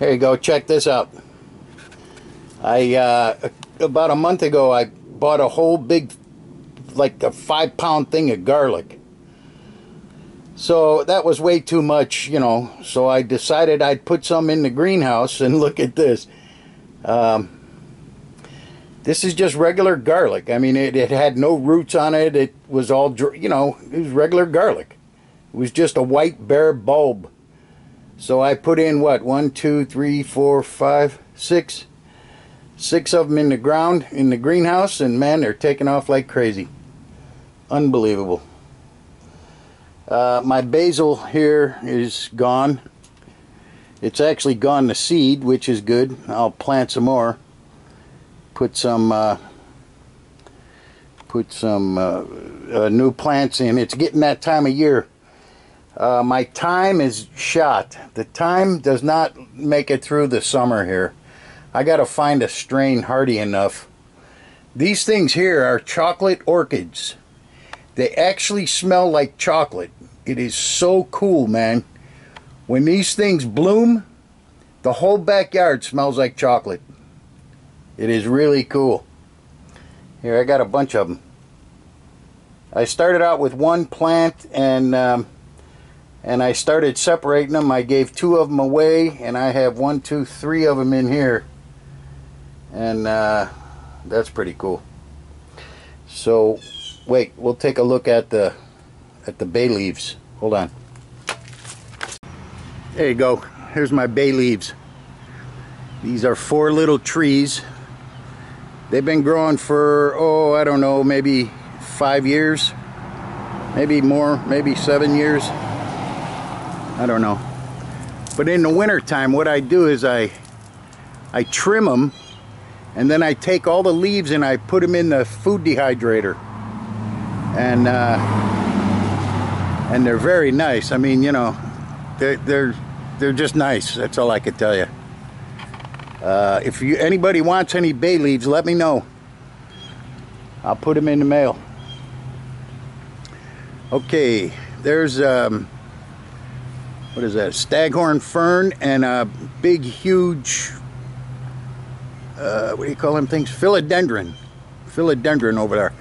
Here you go. Check this out. I uh, about a month ago I bought a whole big, like a five pound thing of garlic. So that was way too much, you know. So I decided I'd put some in the greenhouse and look at this. Um, this is just regular garlic. I mean, it, it had no roots on it. It was all, you know, it was regular garlic. It was just a white bare bulb. So I put in what? One, two, three, four, five, six. Six of them in the ground in the greenhouse, and man, they're taking off like crazy. Unbelievable. Uh, my basil here is gone. It's actually gone to seed, which is good. I'll plant some more. Put some uh, put some uh, uh new plants in. It's getting that time of year. Uh, my thyme is shot. The thyme does not make it through the summer here. I got to find a strain hardy enough. These things here are chocolate orchids. They actually smell like chocolate. It is so cool, man. When these things bloom, the whole backyard smells like chocolate. It is really cool. Here, I got a bunch of them. I started out with one plant and um, and I started separating them. I gave two of them away, and I have one, two, three of them in here, and uh, that's pretty cool. So, wait, we'll take a look at the at the bay leaves. Hold on. There you go. Here's my bay leaves. These are four little trees. They've been growing for, oh, I don't know, maybe five years, maybe more, maybe seven years. I don't know. But in the wintertime, what I do is I, I trim them and then I take all the leaves and I put them in the food dehydrator. And, uh, and they're very nice. I mean, you know, they're, they're, they're just nice. That's all I could tell you. Uh, if you anybody wants any bay leaves, let me know. I'll put them in the mail. Okay, there's um, what is that? Staghorn fern and a big, huge, uh, what do you call them things? Philodendron. Philodendron over there.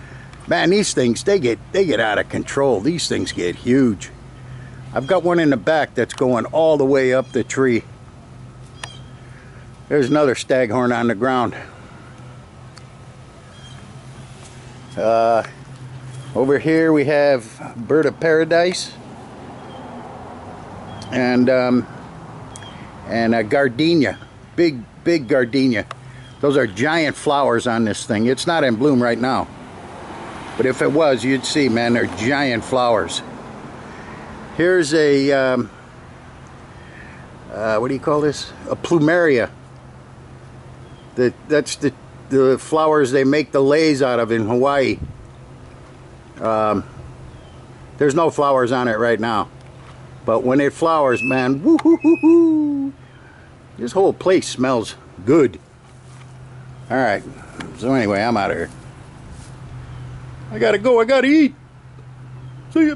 Man, these things, they get, they get out of control. These things get huge. I've got one in the back that's going all the way up the tree. There's another staghorn on the ground. Uh, over here we have bird of paradise and um, and a gardenia, big big gardenia. Those are giant flowers on this thing. It's not in bloom right now, but if it was, you'd see, man, they're giant flowers. Here's a um, uh, what do you call this? A plumeria. The, that's the the flowers they make the leis out of in Hawaii. Um, there's no flowers on it right now. But when it flowers, man, woo hoo hoo hoo. This whole place smells good. Alright, so anyway, I'm out of here. I gotta go, I gotta eat. See ya.